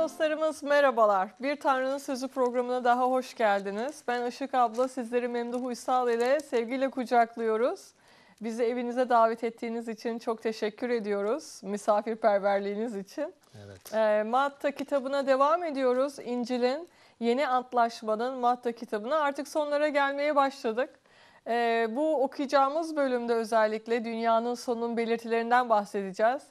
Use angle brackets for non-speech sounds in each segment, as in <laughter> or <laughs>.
Dostlarımız merhabalar. Bir Tanrı'nın Sözü programına daha hoş geldiniz. Ben Işık abla sizleri Memduh Uysal ile sevgiyle kucaklıyoruz. Bizi evinize davet ettiğiniz için çok teşekkür ediyoruz. Misafirperverliğiniz için. Evet. E, Matta kitabına devam ediyoruz. İncil'in yeni antlaşmanın Matta kitabına artık sonlara gelmeye başladık. E, bu okuyacağımız bölümde özellikle dünyanın sonunun belirtilerinden bahsedeceğiz.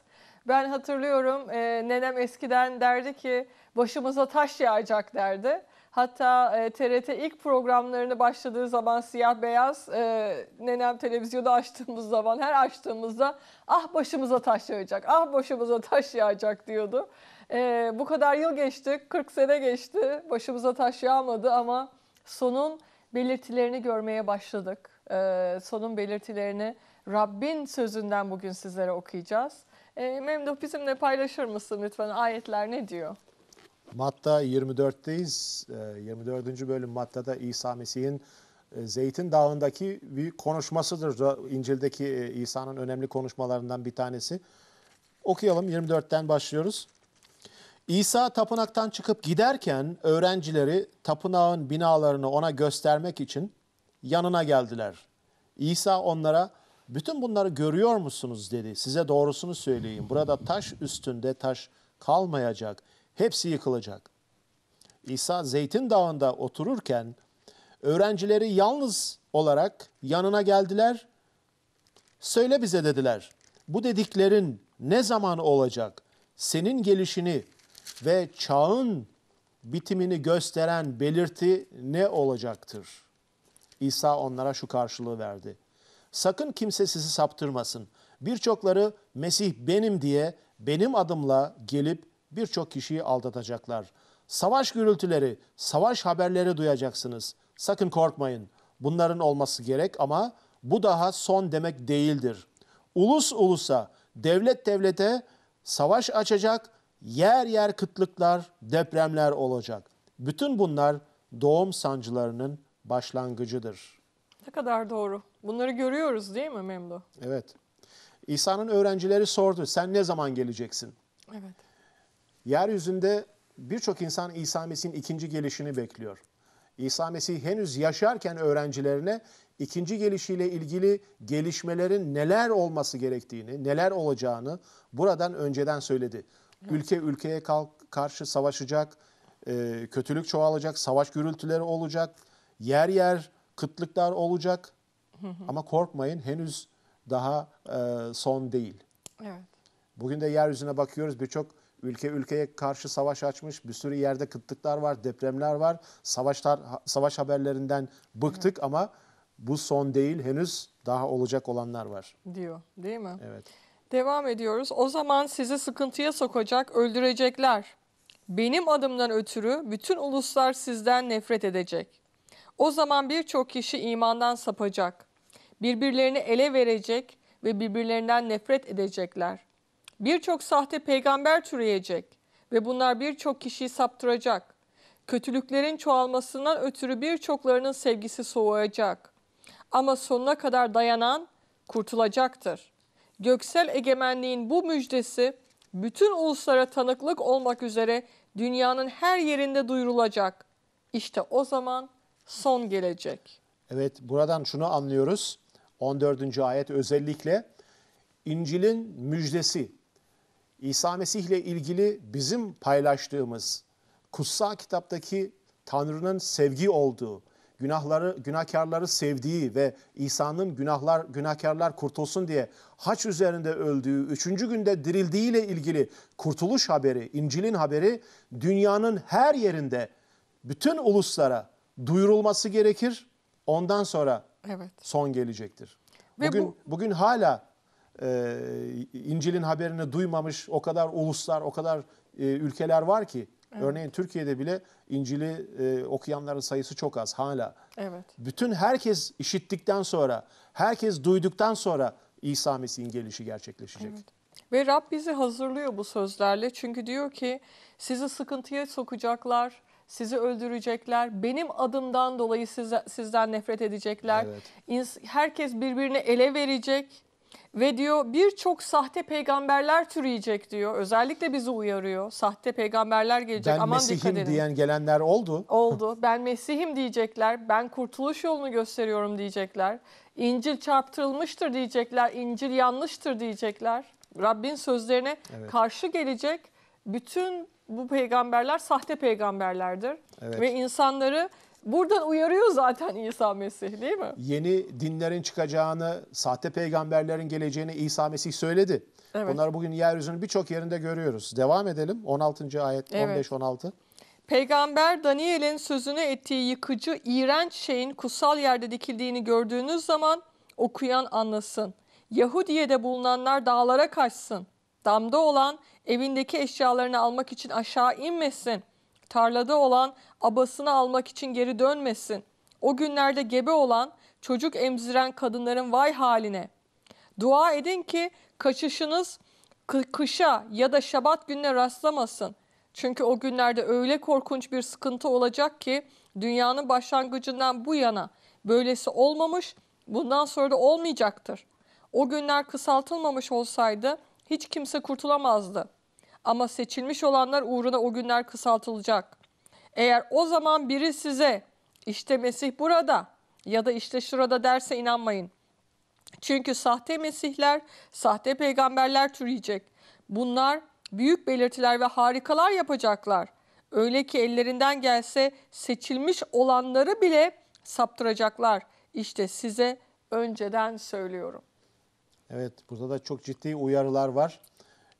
Ben hatırlıyorum e, nenem eskiden derdi ki başımıza taş yağacak derdi. Hatta e, TRT ilk programlarını başladığı zaman siyah beyaz e, nenem televizyonu açtığımız zaman her açtığımızda ah başımıza taş yağacak, ah başımıza taş yağacak diyordu. E, bu kadar yıl geçti, 40 sene geçti başımıza taş yağmadı ama sonun belirtilerini görmeye başladık. E, sonun belirtilerini Rabbin sözünden bugün sizlere okuyacağız. E, Memduh bizimle paylaşır mısın lütfen ayetler ne diyor? Matta 24'teyiz. Ee, 24. bölüm Matta'da İsa Mesih'in e, Zeytin Dağı'ndaki bir konuşmasıdır. İncil'deki e, İsa'nın önemli konuşmalarından bir tanesi. Okuyalım 24'ten başlıyoruz. İsa tapınaktan çıkıp giderken öğrencileri tapınağın binalarını ona göstermek için yanına geldiler. İsa onlara bütün bunları görüyor musunuz dedi. Size doğrusunu söyleyeyim. Burada taş üstünde taş kalmayacak. Hepsi yıkılacak. İsa Zeytin Dağı'nda otururken öğrencileri yalnız olarak yanına geldiler. Söyle bize dediler. Bu dediklerin ne zaman olacak? Senin gelişini ve çağın bitimini gösteren belirti ne olacaktır? İsa onlara şu karşılığı verdi. Sakın kimse sizi saptırmasın. Birçokları Mesih benim diye benim adımla gelip birçok kişiyi aldatacaklar. Savaş gürültüleri, savaş haberleri duyacaksınız. Sakın korkmayın. Bunların olması gerek ama bu daha son demek değildir. Ulus ulusa, devlet devlete savaş açacak, yer yer kıtlıklar, depremler olacak. Bütün bunlar doğum sancılarının başlangıcıdır. Ne kadar doğru. Bunları görüyoruz değil mi Memduh? Evet. İsa'nın öğrencileri sordu. Sen ne zaman geleceksin? Evet. Yeryüzünde birçok insan İsa Mesih'in ikinci gelişini bekliyor. İsa Mesih henüz yaşarken öğrencilerine ikinci gelişiyle ilgili gelişmelerin neler olması gerektiğini, neler olacağını buradan önceden söyledi. Ülke ülkeye karşı savaşacak, e, kötülük çoğalacak, savaş gürültüleri olacak, yer yer kıtlıklar olacak. Ama korkmayın henüz daha e, son değil. Evet. Bugün de yeryüzüne bakıyoruz birçok ülke ülkeye karşı savaş açmış. Bir sürü yerde kıtlıklar var, depremler var. Savaşlar savaş haberlerinden bıktık evet. ama bu son değil. Henüz daha olacak olanlar var. Diyor, değil mi? Evet. Devam ediyoruz. O zaman sizi sıkıntıya sokacak, öldürecekler. Benim adımdan ötürü bütün uluslar sizden nefret edecek. O zaman birçok kişi imandan sapacak. Birbirlerini ele verecek ve birbirlerinden nefret edecekler. Birçok sahte peygamber türeyecek ve bunlar birçok kişiyi saptıracak. Kötülüklerin çoğalmasından ötürü birçoklarının sevgisi soğuyacak. Ama sonuna kadar dayanan kurtulacaktır. Göksel egemenliğin bu müjdesi bütün uluslara tanıklık olmak üzere dünyanın her yerinde duyurulacak. İşte o zaman son gelecek. Evet buradan şunu anlıyoruz. 14. ayet özellikle İncil'in müjdesi. İsa Mesih ile ilgili bizim paylaştığımız kutsal kitaptaki Tanrı'nın sevgi olduğu, günahları günahkarları sevdiği ve İsa'nın günahlar günahkarlar kurtulsun diye haç üzerinde öldüğü, üçüncü günde dirildiği ile ilgili kurtuluş haberi, İncil'in haberi dünyanın her yerinde bütün uluslara duyurulması gerekir. Ondan sonra evet. son gelecektir. Ve bugün bu... bugün hala e, İncil'in haberini duymamış o kadar uluslar, o kadar e, ülkeler var ki. Evet. Örneğin Türkiye'de bile İncil'i e, okuyanların sayısı çok az hala. Evet. Bütün herkes işittikten sonra, herkes duyduktan sonra İsa Mesih'in gelişi gerçekleşecek. Evet. Ve Rab bizi hazırlıyor bu sözlerle. Çünkü diyor ki sizi sıkıntıya sokacaklar, sizi öldürecekler, benim adımdan dolayı size, sizden nefret edecekler. Evet. Herkes birbirini ele verecek Ve diyor birçok sahte peygamberler türeyecek diyor. Özellikle bizi uyarıyor. Sahte peygamberler gelecek. Ben Aman dikkat Mesih'im edin. diyen gelenler oldu. Oldu. Ben Mesih'im diyecekler. Ben kurtuluş yolunu gösteriyorum diyecekler. İncil çarptırılmıştır diyecekler. İncil yanlıştır diyecekler. Rabbin sözlerine Evet. karşı gelecek. Bütün bu peygamberler sahte peygamberlerdir. Evet. Ve insanları buradan uyarıyor zaten İsa Mesih değil mi? Yeni dinlerin çıkacağını, sahte peygamberlerin geleceğini İsa Mesih söyledi. Evet. Bunları bugün yeryüzünün birçok yerinde görüyoruz. Devam edelim. 16. ayet Evet. 15-16. Peygamber Daniel'in sözünü ettiği yıkıcı, iğrenç şeyin kutsal yerde dikildiğini gördüğünüz zaman okuyan anlasın. Yahudiye'de bulunanlar dağlara kaçsın. Damda olan evindeki eşyalarını almak için aşağı inmesin. Tarlada olan abasını almak için geri dönmesin. O günlerde gebe olan, çocuk emziren kadınların vay haline. Dua edin ki kaçışınız kı- kışa ya da şabat gününe rastlamasın. Çünkü o günlerde öyle korkunç bir sıkıntı olacak ki dünyanın başlangıcından bu yana böylesi olmamış, bundan sonra da olmayacaktır. O günler kısaltılmamış olsaydı hiç kimse kurtulamazdı. Ama seçilmiş olanlar uğruna o günler kısaltılacak. Eğer o zaman biri size işte Mesih burada ya da işte şurada derse inanmayın. Çünkü sahte mesihler, sahte peygamberler türeyecek. Bunlar büyük belirtiler ve harikalar yapacaklar. Öyle ki ellerinden gelse seçilmiş olanları bile saptıracaklar. İşte size önceden söylüyorum. Evet, burada da çok ciddi uyarılar var.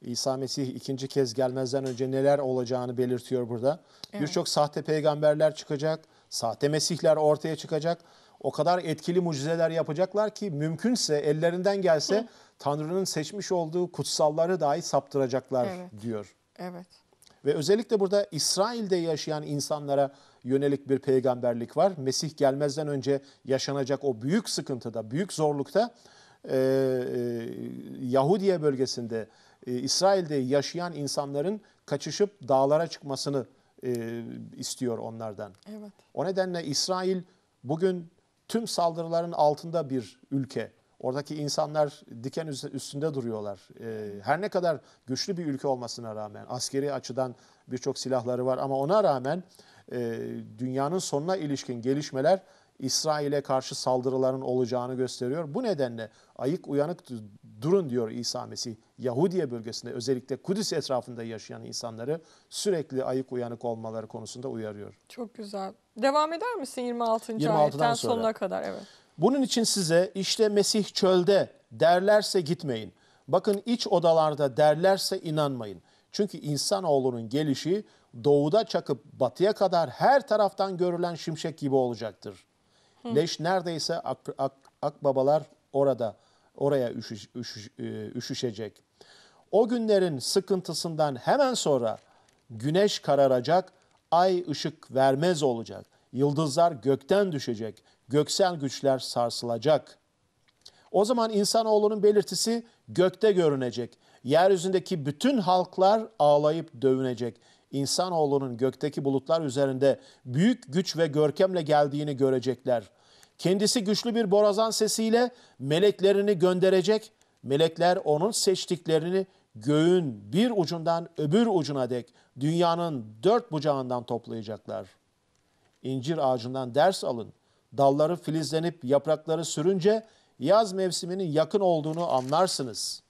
İsa Mesih ikinci kez gelmezden önce neler olacağını belirtiyor burada. Birçok sahte peygamberler çıkacak, sahte mesihler ortaya çıkacak. O kadar etkili mucizeler yapacaklar ki mümkünse ellerinden gelse Tanrı'nın seçmiş olduğu kutsalları dahi saptıracaklar Evet. diyor. Evet. Ve özellikle burada İsrail'de yaşayan insanlara yönelik bir peygamberlik var. Mesih gelmezden önce yaşanacak o büyük sıkıntıda, büyük zorlukta e, e, Yahudiye bölgesinde, e, İsrail'de yaşayan insanların kaçışıp dağlara çıkmasını e, istiyor onlardan. Evet. O nedenle İsrail bugün tüm saldırıların altında bir ülke. Oradaki insanlar diken üstünde duruyorlar. Ee, her ne kadar güçlü bir ülke olmasına rağmen, askeri açıdan birçok silahları var ama ona rağmen e, dünyanın sonuna ilişkin gelişmeler İsrail'e karşı saldırıların olacağını gösteriyor. Bu nedenle ayık uyanık du- durun diyor İsa Mesih. Yahudiye bölgesinde özellikle Kudüs etrafında yaşayan insanları sürekli ayık uyanık olmaları konusunda uyarıyor. Çok güzel. Devam eder misin 26. 26'dan ayetten sonra. sonuna kadar? Evet. Bunun için size işte Mesih çölde derlerse gitmeyin. Bakın iç odalarda derlerse inanmayın. Çünkü insanoğlunun gelişi doğuda çakıp batıya kadar her taraftan görülen şimşek gibi olacaktır. Leş neredeyse ak, ak, akbabalar orada oraya üşüş, üşüş- e, üşüşecek. O günlerin sıkıntısından hemen sonra güneş kararacak, ay ışık vermez olacak. Yıldızlar gökten düşecek, göksel güçler sarsılacak. O zaman insanoğlunun belirtisi gökte görünecek. Yeryüzündeki bütün halklar ağlayıp dövünecek. İnsanoğlunun gökteki bulutlar üzerinde büyük güç ve görkemle geldiğini görecekler. Kendisi güçlü bir borazan sesiyle meleklerini gönderecek. Melekler onun seçtiklerini göğün bir ucundan öbür ucuna dek dünyanın dört bucağından toplayacaklar. İncir ağacından ders alın. Dalları filizlenip yaprakları sürünce yaz mevsiminin yakın olduğunu anlarsınız.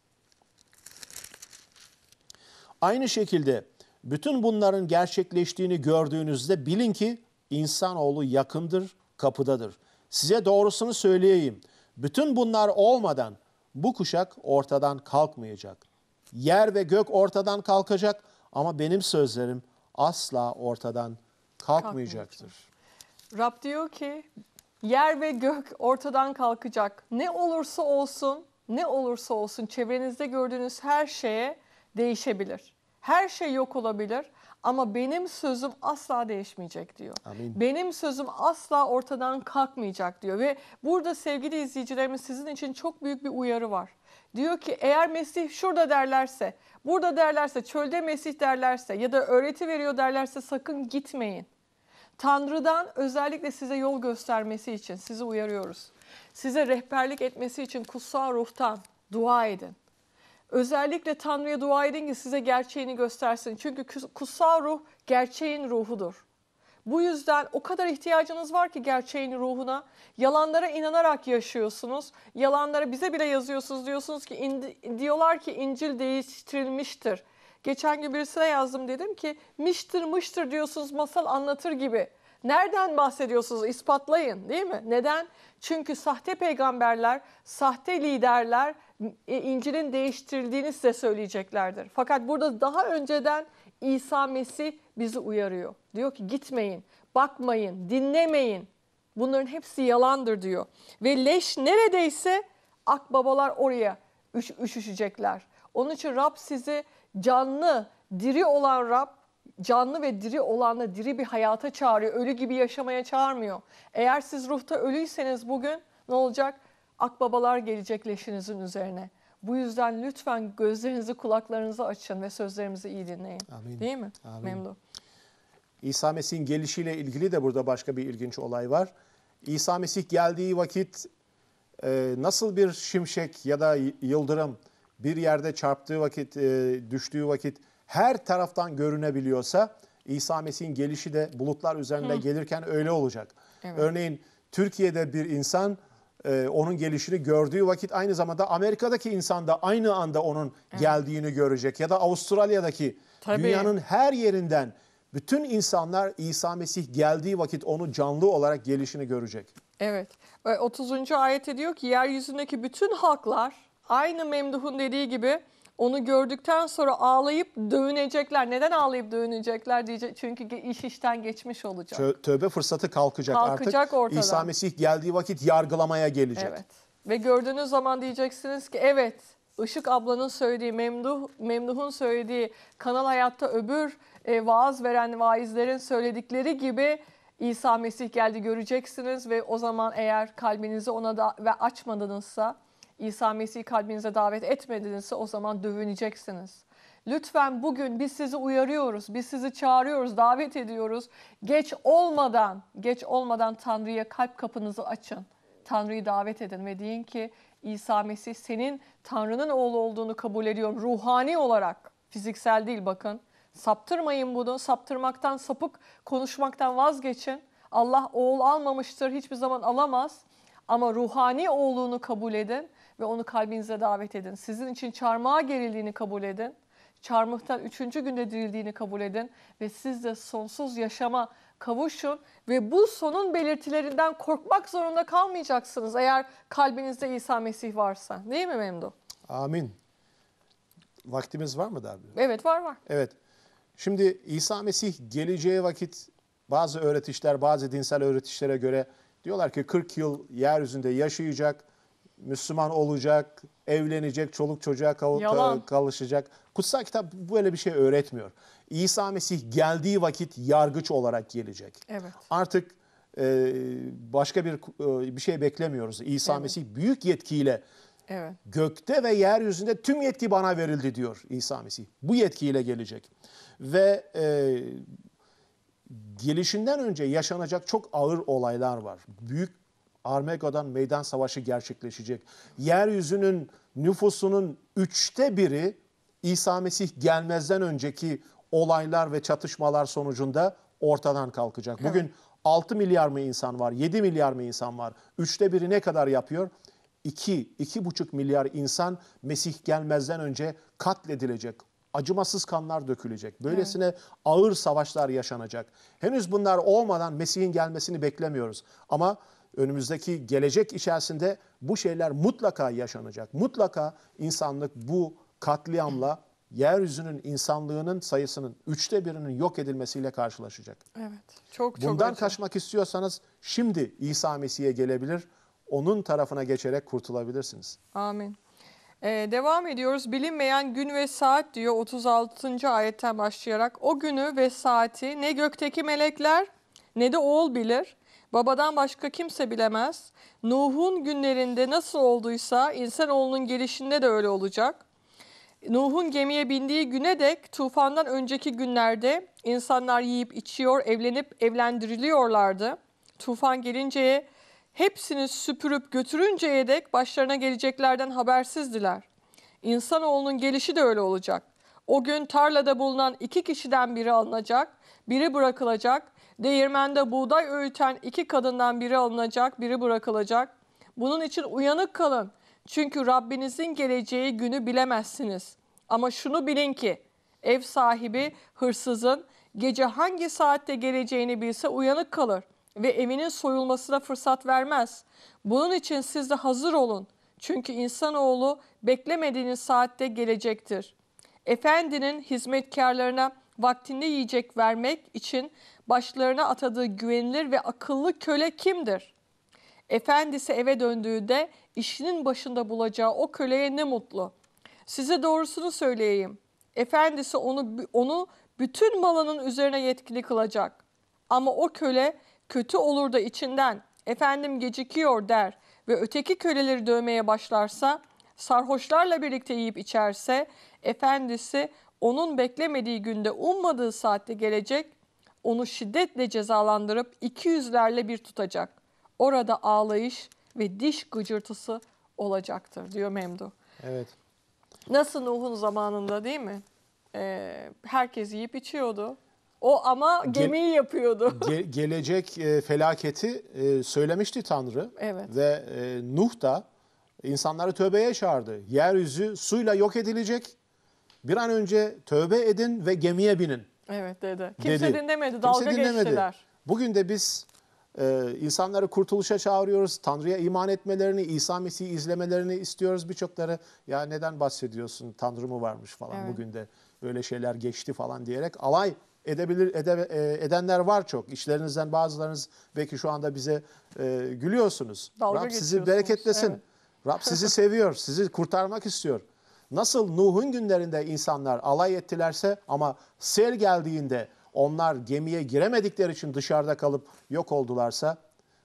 Aynı şekilde bütün bunların gerçekleştiğini gördüğünüzde bilin ki insanoğlu yakındır, kapıdadır. Size doğrusunu söyleyeyim. Bütün bunlar olmadan bu kuşak ortadan kalkmayacak. Yer ve gök ortadan kalkacak ama benim sözlerim asla ortadan kalkmayacaktır. Rab diyor ki yer ve gök ortadan kalkacak. Ne olursa olsun, ne olursa olsun çevrenizde gördüğünüz her şeye değişebilir. Her şey yok olabilir ama benim sözüm asla değişmeyecek diyor. Amin. Benim sözüm asla ortadan kalkmayacak diyor ve burada sevgili izleyicilerimiz sizin için çok büyük bir uyarı var. Diyor ki eğer Mesih şurada derlerse, burada derlerse, çölde Mesih derlerse ya da öğreti veriyor derlerse sakın gitmeyin. Tanrı'dan özellikle size yol göstermesi için sizi uyarıyoruz. Size rehberlik etmesi için kutsal ruhtan Dua edin. Özellikle Tanrı'ya dua edin ki size gerçeğini göstersin. Çünkü kutsal ruh gerçeğin ruhudur. Bu yüzden o kadar ihtiyacınız var ki gerçeğin ruhuna. Yalanlara inanarak yaşıyorsunuz. Yalanlara bize bile yazıyorsunuz diyorsunuz ki diyorlar ki İncil değiştirilmiştir. Geçen gün birisine yazdım dedim ki miştir mıştır diyorsunuz masal anlatır gibi. Nereden bahsediyorsunuz? İspatlayın değil mi? Neden? Çünkü sahte peygamberler, sahte liderler İncil'in değiştirildiğini size söyleyeceklerdir. Fakat burada daha önceden İsa Mesih bizi uyarıyor. Diyor ki gitmeyin, bakmayın, dinlemeyin. Bunların hepsi yalandır diyor. Ve leş neredeyse akbabalar oraya üş, üşüşecekler. Onun için Rab sizi canlı, diri olan Rab canlı ve diri olanla diri bir hayata çağırıyor. Ölü gibi yaşamaya çağırmıyor. Eğer siz ruhta ölüyseniz bugün ne olacak? Akbabalar gelecek leşinizin üzerine. Bu yüzden lütfen gözlerinizi kulaklarınızı açın ve sözlerimizi iyi dinleyin. Amin. Değil mi? Amin. Memnun. İsa Mesih'in gelişiyle ilgili de burada başka bir ilginç olay var. İsa Mesih geldiği vakit e, nasıl bir şimşek ya da yıldırım bir yerde çarptığı vakit, e, düştüğü vakit her taraftan görünebiliyorsa İsa Mesih'in gelişi de bulutlar üzerinde gelirken öyle olacak. Evet. Örneğin Türkiye'de bir insan e, onun gelişini gördüğü vakit aynı zamanda Amerika'daki insan da aynı anda onun geldiğini görecek ya da Avustralya'daki Tabii. dünyanın her yerinden bütün insanlar İsa Mesih geldiği vakit onu canlı olarak gelişini görecek. Evet. Ve 30. ayette diyor ki yeryüzündeki bütün halklar aynı Memduh'un dediği gibi onu gördükten sonra ağlayıp dövünecekler. Neden ağlayıp dövünecekler diyecek. Çünkü iş işten geçmiş olacak. Tö- Tövbe fırsatı kalkacak, Kalkacak artık. ortadan. İsa Mesih geldiği vakit yargılamaya gelecek. Evet. Ve gördüğünüz zaman diyeceksiniz ki evet Işık ablanın söylediği, Memduh, Memduh'un söylediği, Kanal Hayat'ta öbür e, vaaz veren vaizlerin söyledikleri gibi İsa Mesih geldi göreceksiniz ve o zaman eğer kalbinizi ona da ve açmadınızsa, İsa Mesih'i kalbinize davet etmedinizse o zaman dövüneceksiniz. Lütfen bugün biz sizi uyarıyoruz, biz sizi çağırıyoruz, davet ediyoruz. Geç olmadan, geç olmadan Tanrı'ya kalp kapınızı açın. Tanrı'yı davet edin ve deyin ki İsa Mesih senin Tanrı'nın oğlu olduğunu kabul ediyorum ruhani olarak. Fiziksel değil bakın. Saptırmayın bunu. Saptırmaktan, sapık konuşmaktan vazgeçin. Allah oğul almamıştır, hiçbir zaman alamaz. Ama ruhani oğlunu kabul edin ve onu kalbinize davet edin. Sizin için çarmıha gerildiğini kabul edin. Çarmıhtan üçüncü günde dirildiğini kabul edin ve siz de sonsuz yaşama kavuşun ve bu sonun belirtilerinden korkmak zorunda kalmayacaksınız eğer kalbinizde İsa Mesih varsa. Değil mi Memdu? Amin. Vaktimiz var mı Darbi? Evet var var. Evet. Şimdi İsa Mesih geleceği vakit bazı öğretişler, bazı dinsel öğretişlere göre diyorlar ki 40 yıl yeryüzünde yaşayacak, Müslüman olacak, evlenecek, çoluk çocuğa kav- Yalan. kavuşacak. Kutsal kitap böyle bir şey öğretmiyor. İsa Mesih geldiği vakit yargıç olarak gelecek. Evet. Artık e, başka bir e, bir şey beklemiyoruz. İsa Evet. Mesih büyük yetkiyle Evet. gökte ve yeryüzünde tüm yetki bana verildi diyor İsa Mesih. Bu yetkiyle gelecek. Ve e, gelişinden önce yaşanacak çok ağır olaylar var. Büyük Armageddon meydan savaşı gerçekleşecek. Yeryüzünün nüfusunun üçte biri İsa Mesih gelmezden önceki olaylar ve çatışmalar sonucunda ortadan kalkacak. Bugün 6 milyar mı insan var, 7 milyar mı insan var? Üçte biri ne kadar yapıyor? 2, 2,5 milyar insan Mesih gelmezden önce katledilecek. Acımasız kanlar dökülecek. Böylesine ağır savaşlar yaşanacak. Henüz bunlar olmadan Mesih'in gelmesini beklemiyoruz. Ama önümüzdeki gelecek içerisinde bu şeyler mutlaka yaşanacak. Mutlaka insanlık bu katliamla yeryüzünün insanlığının sayısının üçte birinin yok edilmesiyle karşılaşacak. Evet. Çok çok Bundan kaçmak istiyorsanız şimdi İsa Mesih'e gelebilir, onun tarafına geçerek kurtulabilirsiniz. Amin. Ee, devam ediyoruz. Bilinmeyen gün ve saat diyor 36. ayetten başlayarak. O günü ve saati ne gökteki melekler ne de oğul bilir. Babadan başka kimse bilemez. Nuh'un günlerinde nasıl olduysa insanoğlunun gelişinde de öyle olacak. Nuh'un gemiye bindiği güne dek tufandan önceki günlerde insanlar yiyip içiyor, evlenip evlendiriliyorlardı. Tufan gelinceye hepsini süpürüp götürünceye dek başlarına geleceklerden habersizdiler. İnsanoğlunun gelişi de öyle olacak. O gün tarlada bulunan iki kişiden biri alınacak, biri bırakılacak. Değirmende buğday öğüten iki kadından biri alınacak, biri bırakılacak. Bunun için uyanık kalın. Çünkü Rabbinizin geleceği günü bilemezsiniz. Ama şunu bilin ki ev sahibi hırsızın gece hangi saatte geleceğini bilse uyanık kalır ve evinin soyulmasına fırsat vermez. Bunun için siz de hazır olun. Çünkü insanoğlu beklemediğiniz saatte gelecektir. Efendinin hizmetkarlarına vaktinde yiyecek vermek için başlarına atadığı güvenilir ve akıllı köle kimdir? Efendisi eve döndüğünde işinin başında bulacağı o köleye ne mutlu. Size doğrusunu söyleyeyim. Efendisi onu onu bütün malının üzerine yetkili kılacak. Ama o köle kötü olur da içinden efendim gecikiyor der ve öteki köleleri dövmeye başlarsa, sarhoşlarla birlikte yiyip içerse, efendisi onun beklemediği günde ummadığı saatte gelecek, onu şiddetle cezalandırıp iki yüzlerle bir tutacak. Orada ağlayış ve diş gıcırtısı olacaktır diyor Memdu. Evet. Nasıl Nuh'un zamanında değil mi? Ee, herkes yiyip içiyordu. O ama gemiyi yapıyordu. <laughs> Ge- gelecek e, felaketi e, söylemişti Tanrı. Evet. Ve e, Nuh da insanları tövbeye çağırdı. Yeryüzü suyla yok edilecek. Bir an önce tövbe edin ve gemiye binin. Evet dedi. Kimse dedi. dinlemedi. Kimse Dalga dinlemedi. geçtiler. Bugün de biz e, insanları kurtuluşa çağırıyoruz. Tanrı'ya iman etmelerini, İsa Mesih'i izlemelerini istiyoruz birçokları. Ya neden bahsediyorsun? Tanrı mı varmış falan Evet. bugün de böyle şeyler geçti falan diyerek alay edebilir ede- e, edenler var çok. İşlerinizden bazılarınız belki şu anda bize e, gülüyorsunuz. Dalga Rab sizi bereketlesin. evet. Rab sizi seviyor, sizi kurtarmak istiyor. Nasıl Nuh'un günlerinde insanlar alay ettilerse ama sel geldiğinde onlar gemiye giremedikleri için dışarıda kalıp yok oldularsa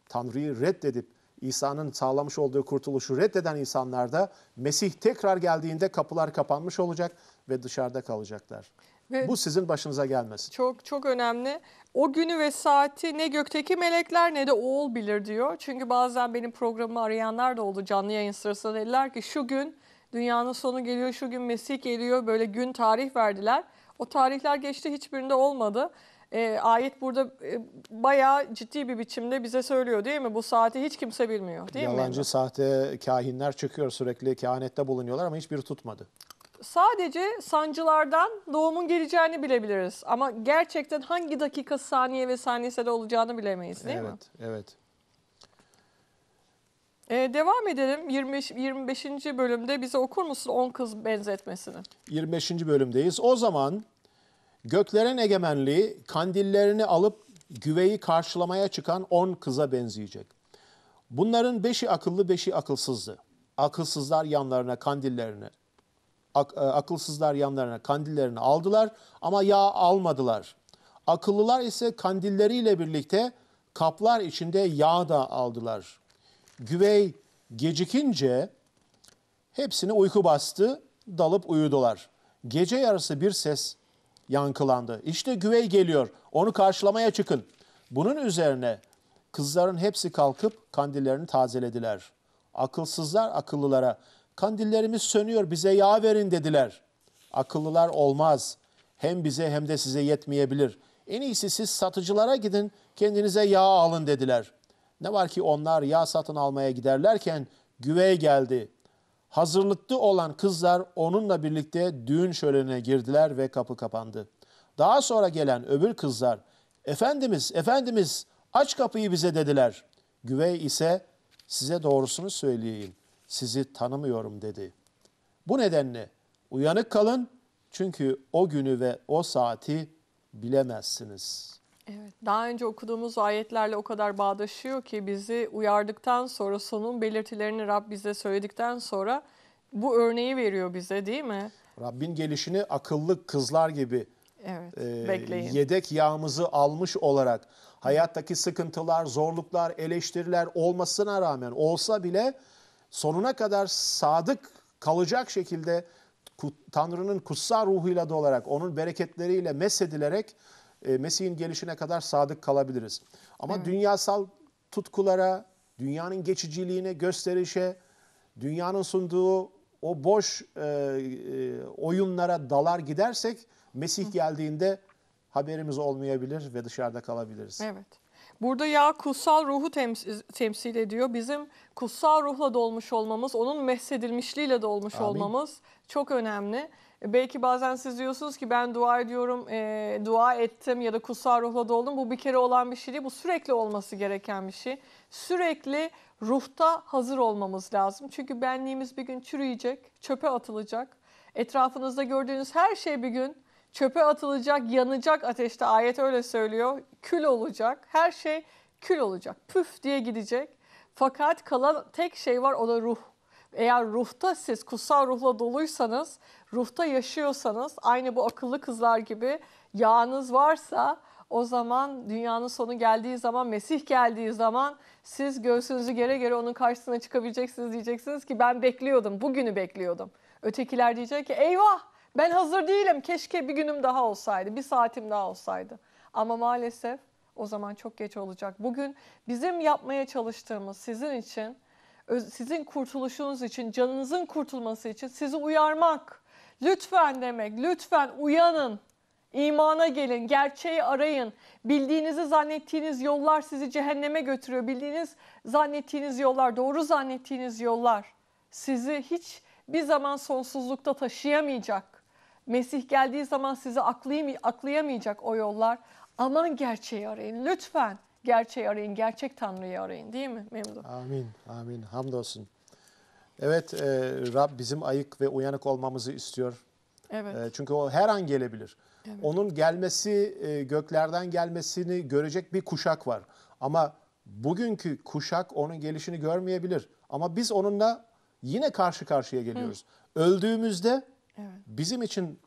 Tanrı'yı reddedip İsa'nın sağlamış olduğu kurtuluşu reddeden insanlar da Mesih tekrar geldiğinde kapılar kapanmış olacak ve dışarıda kalacaklar. Ve Bu sizin başınıza gelmesin. çok çok önemli. O günü ve saati ne gökteki melekler ne de oğul bilir diyor. Çünkü bazen benim programımı arayanlar da oldu canlı yayın sırasında dediler ki şu gün dünyanın sonu geliyor, şu gün Mesih geliyor böyle gün tarih verdiler. O tarihler geçti hiçbirinde olmadı. Ee, ayet burada e, bayağı ciddi bir biçimde bize söylüyor değil mi? Bu saati hiç kimse bilmiyor değil mi? Yalancı sahte kahinler çıkıyor sürekli kehanette bulunuyorlar ama hiçbiri tutmadı. Sadece sancılardan doğumun geleceğini bilebiliriz. Ama gerçekten hangi dakika, saniye ve saniyesinde olacağını bilemeyiz değil evet, mi? evet. Ee, devam edelim. 25, 25. bölümde bize okur musun 10 kız benzetmesini? 25. bölümdeyiz. O zaman göklerin egemenliği kandillerini alıp güveyi karşılamaya çıkan 10 kıza benzeyecek. Bunların beşi akıllı, beşi akılsızdı. Akılsızlar yanlarına kandillerini, ak- e, akılsızlar yanlarına kandillerini aldılar ama yağ almadılar. Akıllılar ise kandilleriyle birlikte kaplar içinde yağ da aldılar. Güvey gecikince Hepsini uyku bastı, dalıp uyudular. Gece yarısı bir ses yankılandı. İşte güvey geliyor, onu karşılamaya çıkın. Bunun üzerine kızların hepsi kalkıp kandillerini tazelediler. Akılsızlar akıllılara, kandillerimiz sönüyor bize yağ verin dediler. Akıllılar olmaz, hem bize hem de size yetmeyebilir. En iyisi siz satıcılara gidin, kendinize yağ alın dediler. Ne var ki onlar yağ satın almaya giderlerken güvey geldi. Hazırlıklı olan kızlar onunla birlikte düğün şölenine girdiler ve kapı kapandı. Daha sonra gelen öbür kızlar, Efendimiz, Efendimiz aç kapıyı bize dediler. Güvey ise size doğrusunu söyleyeyim, sizi tanımıyorum dedi. Bu nedenle uyanık kalın çünkü o günü ve o saati bilemezsiniz. Evet. Daha önce okuduğumuz ayetlerle o kadar bağdaşıyor ki bizi uyardıktan sonra sonun belirtilerini Rab bize söyledikten sonra bu örneği veriyor bize değil mi? Rabbin gelişini akıllı kızlar gibi Evet. e, bekleyin. yedek yağımızı almış olarak hayattaki sıkıntılar, zorluklar, eleştiriler olmasına rağmen olsa bile sonuna kadar sadık kalacak şekilde Tanrı'nın kutsal ruhuyla dolarak, onun bereketleriyle meshedilerek e, Mesih'in gelişine kadar sadık kalabiliriz. Ama dünyasal tutkulara, dünyanın geçiciliğine, gösterişe, dünyanın sunduğu o boş e, e, oyunlara dalar gidersek Mesih geldiğinde haberimiz olmayabilir ve dışarıda kalabiliriz. Evet. Burada yağ kutsal ruhu temsil, temsil ediyor. Bizim kutsal ruhla dolmuş olmamız, onun meshedilmişliğiyle dolmuş Amin. olmamız çok önemli. E, Belki bazen siz diyorsunuz ki ben dua ediyorum, e, dua ettim ya da kutsal ruhla doldum. Bu bir kere olan bir şey değil. Bu sürekli olması gereken bir şey. Sürekli ruhta hazır olmamız lazım. Çünkü benliğimiz bir gün çürüyecek, çöpe atılacak. Etrafınızda gördüğünüz her şey bir gün çöpe atılacak, yanacak ateşte. Ayet öyle söylüyor. Kül olacak. Her şey kül olacak. Püf diye gidecek. Fakat kalan tek şey var o da ruh. Eğer ruhta siz kutsal ruhla doluysanız, ruhta yaşıyorsanız aynı bu akıllı kızlar gibi yağınız varsa o zaman dünyanın sonu geldiği zaman, Mesih geldiği zaman siz göğsünüzü gere gere onun karşısına çıkabileceksiniz diyeceksiniz ki ben bekliyordum, bugünü bekliyordum. Ötekiler diyecek ki eyvah ben hazır değilim keşke bir günüm daha olsaydı, bir saatim daha olsaydı. Ama maalesef o zaman çok geç olacak. Bugün bizim yapmaya çalıştığımız sizin için sizin kurtuluşunuz için, canınızın kurtulması için sizi uyarmak. Lütfen demek, lütfen uyanın. İmana gelin, gerçeği arayın. Bildiğinizi zannettiğiniz yollar sizi cehenneme götürüyor. Bildiğiniz zannettiğiniz yollar, doğru zannettiğiniz yollar sizi hiç bir zaman sonsuzlukta taşıyamayacak. Mesih geldiği zaman sizi aklayam- aklayamayacak o yollar. Aman gerçeği arayın lütfen. Gerçeği arayın, gerçek Tanrı'yı arayın değil mi Memduh? Amin, amin. Hamdolsun. Evet, e, Rab bizim ayık ve uyanık olmamızı istiyor. Evet. E, çünkü o her an gelebilir. Evet. Onun gelmesi, e, göklerden gelmesini görecek bir kuşak var. Ama bugünkü kuşak onun gelişini görmeyebilir. Ama biz onunla yine karşı karşıya geliyoruz. Öldüğümüzde Evet. bizim için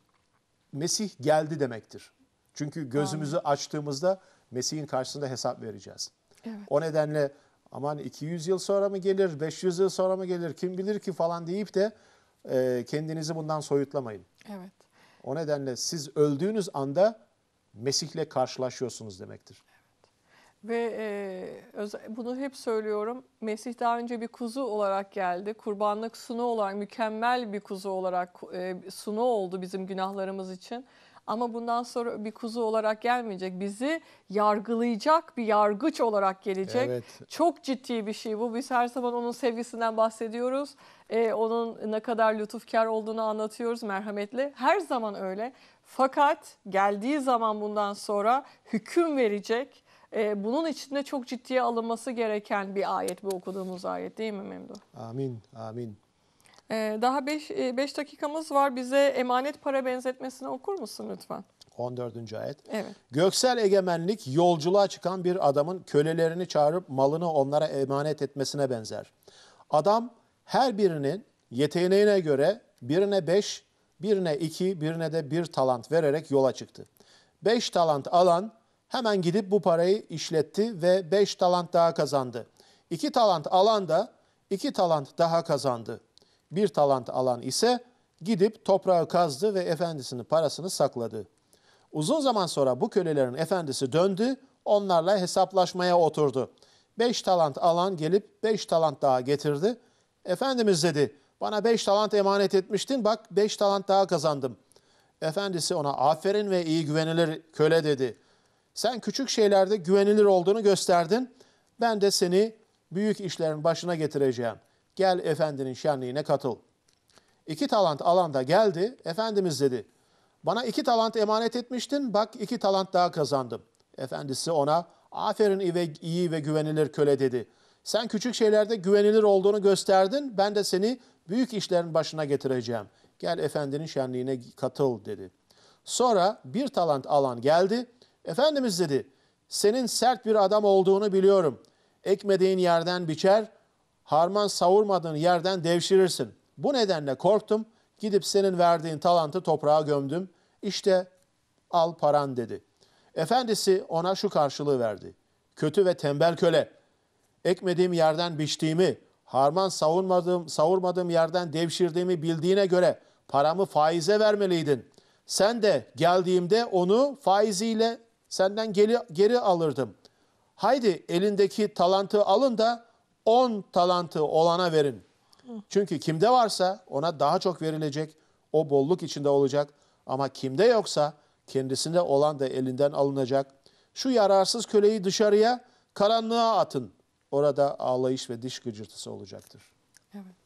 Mesih geldi demektir. Çünkü gözümüzü açtığımızda Mesih'in karşısında hesap vereceğiz. Evet. O nedenle aman 200 yıl sonra mı gelir, 500 yıl sonra mı gelir, kim bilir ki falan deyip de e, kendinizi bundan soyutlamayın. Evet. O nedenle siz öldüğünüz anda Mesih'le karşılaşıyorsunuz demektir. Ve e, bunu hep söylüyorum. Mesih daha önce bir kuzu olarak geldi. Kurbanlık sunu olarak, mükemmel bir kuzu olarak e, sunu oldu bizim günahlarımız için. Ama bundan sonra bir kuzu olarak gelmeyecek. Bizi yargılayacak bir yargıç olarak gelecek. Evet. Çok ciddi bir şey bu. Biz her zaman onun sevgisinden bahsediyoruz. Ee, onun ne kadar lütufkar olduğunu anlatıyoruz, merhametli. Her zaman öyle. Fakat geldiği zaman bundan sonra hüküm verecek. Ee, bunun içinde çok ciddiye alınması gereken bir ayet bu okuduğumuz ayet değil mi Memduh? Amin, amin. Ee, daha 5 dakikamız var. Bize emanet para benzetmesini okur musun lütfen? 14. ayet. Evet. Göksel egemenlik yolculuğa çıkan bir adamın kölelerini çağırıp malını onlara emanet etmesine benzer. Adam her birinin yeteneğine göre birine beş, birine iki, birine de bir talant vererek yola çıktı. Beş talant alan hemen gidip bu parayı işletti ve beş talant daha kazandı. İki talant alan da iki talant daha kazandı. Bir talant alan ise gidip toprağı kazdı ve efendisinin parasını sakladı. Uzun zaman sonra bu kölelerin efendisi döndü, onlarla hesaplaşmaya oturdu. Beş talant alan gelip beş talant daha getirdi. Efendimiz dedi, bana beş talant emanet etmiştin, bak beş talant daha kazandım. Efendisi ona aferin ve iyi güvenilir köle dedi. Sen küçük şeylerde güvenilir olduğunu gösterdin. Ben de seni büyük işlerin başına getireceğim. Gel efendinin şenliğine katıl. İki talant alan da geldi. Efendimiz dedi, bana iki talant emanet etmiştin, bak iki talant daha kazandım. Efendisi ona, aferin iyi ve güvenilir köle dedi. Sen küçük şeylerde güvenilir olduğunu gösterdin, ben de seni büyük işlerin başına getireceğim. Gel efendinin şenliğine katıl dedi. Sonra bir talant alan geldi. Efendimiz dedi, senin sert bir adam olduğunu biliyorum. Ekmediğin yerden biçer, harman savurmadığın yerden devşirirsin. Bu nedenle korktum. Gidip senin verdiğin talantı toprağa gömdüm. İşte al paran dedi. Efendisi ona şu karşılığı verdi. Kötü ve tembel köle. Ekmediğim yerden biçtiğimi, harman savurmadığım, savurmadığım yerden devşirdiğimi bildiğine göre paramı faize vermeliydin. Sen de geldiğimde onu faiziyle senden geri, geri alırdım. Haydi elindeki talantı alın da 10 talantı olana verin. Çünkü kimde varsa ona daha çok verilecek. O bolluk içinde olacak. Ama kimde yoksa kendisinde olan da elinden alınacak. Şu yararsız köleyi dışarıya, karanlığa atın. Orada ağlayış ve diş gıcırtısı olacaktır. Evet.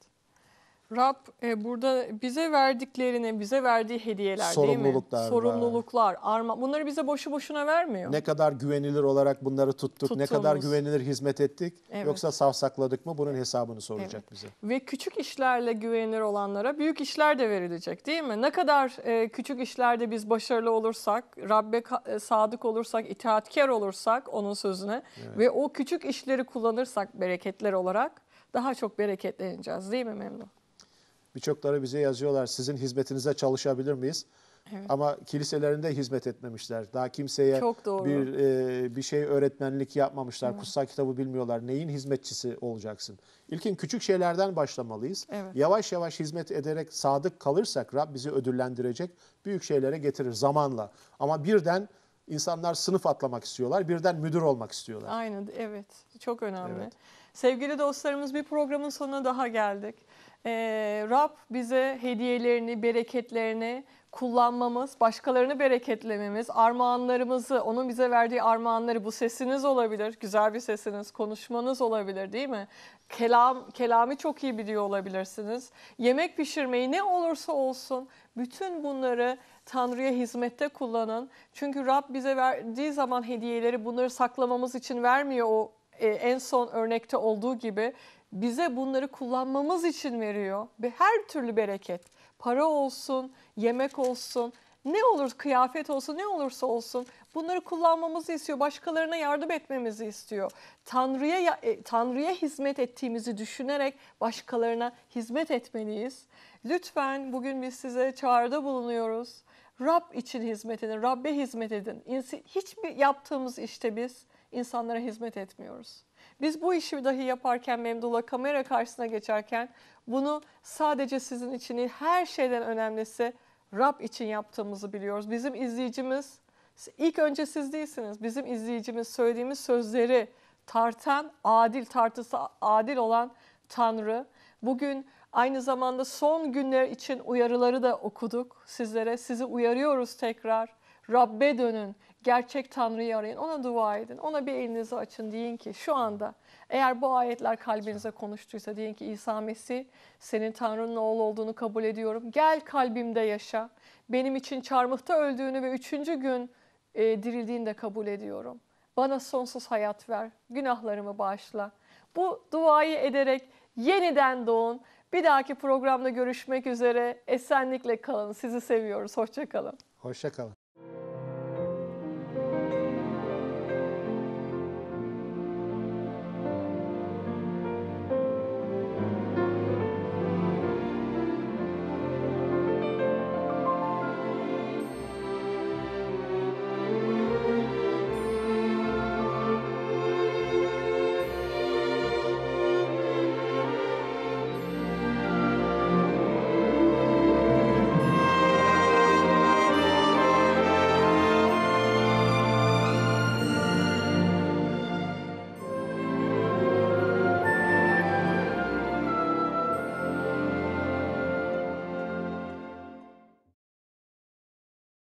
Rab e, burada bize verdiklerini, bize verdiği hediyeler değil mi? Sorumluluklar. Sorumluluklar, arma. Bunları bize boşu boşuna vermiyor. Ne kadar güvenilir olarak bunları tuttuk, ne kadar Tuttuğumuz. güvenilir hizmet ettik Evet. yoksa savsakladık mı bunun hesabını soracak Evet. bize. Ve küçük işlerle güvenilir olanlara büyük işler de verilecek değil mi? Ne kadar e, küçük işlerde biz başarılı olursak, Rabbe e, sadık olursak, itaatkar olursak onun sözüne ve o küçük işleri kullanırsak bereketler olarak daha çok bereketleneceğiz değil mi Memnun? Birçokları bize yazıyorlar sizin hizmetinize çalışabilir miyiz? Evet. Ama kiliselerinde hizmet etmemişler. Daha kimseye bir e, bir şey öğretmenlik yapmamışlar. Kutsal kitabı bilmiyorlar. Neyin hizmetçisi olacaksın? İlkin küçük şeylerden başlamalıyız. Evet. Yavaş yavaş hizmet ederek sadık kalırsak Rab bizi ödüllendirecek. Büyük şeylere getirir zamanla. Ama birden insanlar sınıf atlamak istiyorlar. Birden müdür olmak istiyorlar. Aynen evet çok önemli. Evet. Sevgili dostlarımız bir programın sonuna daha geldik. Ee, Rab bize hediyelerini, bereketlerini kullanmamız, başkalarını bereketlememiz, armağanlarımızı, onun bize verdiği armağanları bu sesiniz olabilir, güzel bir sesiniz, konuşmanız olabilir değil mi? Kelam, kelami çok iyi biliyor olabilirsiniz. Yemek pişirmeyi ne olursa olsun bütün bunları Tanrı'ya hizmette kullanın. Çünkü Rab bize verdiği zaman hediyeleri bunları saklamamız için vermiyor o e, en son örnekte olduğu gibi bize bunları kullanmamız için veriyor. Ve her türlü bereket, para olsun, yemek olsun, ne olur kıyafet olsun, ne olursa olsun bunları kullanmamızı istiyor. Başkalarına yardım etmemizi istiyor. Tanrı'ya ya- e, Tanrı'ya hizmet ettiğimizi düşünerek başkalarına hizmet etmeliyiz. Lütfen bugün biz size çağrıda bulunuyoruz. Rab için hizmet edin, Rabbe hizmet edin. Hiçbir yaptığımız işte biz insanlara hizmet etmiyoruz. Biz bu işi dahi yaparken Memdullah kamera karşısına geçerken bunu sadece sizin için her şeyden önemlisi Rab için yaptığımızı biliyoruz. Bizim izleyicimiz ilk önce siz değilsiniz. Bizim izleyicimiz söylediğimiz sözleri tartan, adil tartısı adil olan Tanrı. Bugün aynı zamanda son günler için uyarıları da okuduk sizlere. Sizi uyarıyoruz tekrar. Rabbe dönün. Gerçek Tanrı'yı arayın. Ona dua edin. Ona bir elinizi açın. Deyin ki şu anda eğer bu ayetler kalbinize konuştuysa deyin ki İsa Mesih senin Tanrı'nın oğlu olduğunu kabul ediyorum. Gel kalbimde yaşa. Benim için çarmıhta öldüğünü ve üçüncü gün e, dirildiğini de kabul ediyorum. Bana sonsuz hayat ver. Günahlarımı bağışla. Bu duayı ederek yeniden doğun. Bir dahaki programda görüşmek üzere. Esenlikle kalın. Sizi seviyoruz. Hoşça kalın. Hoşça kalın.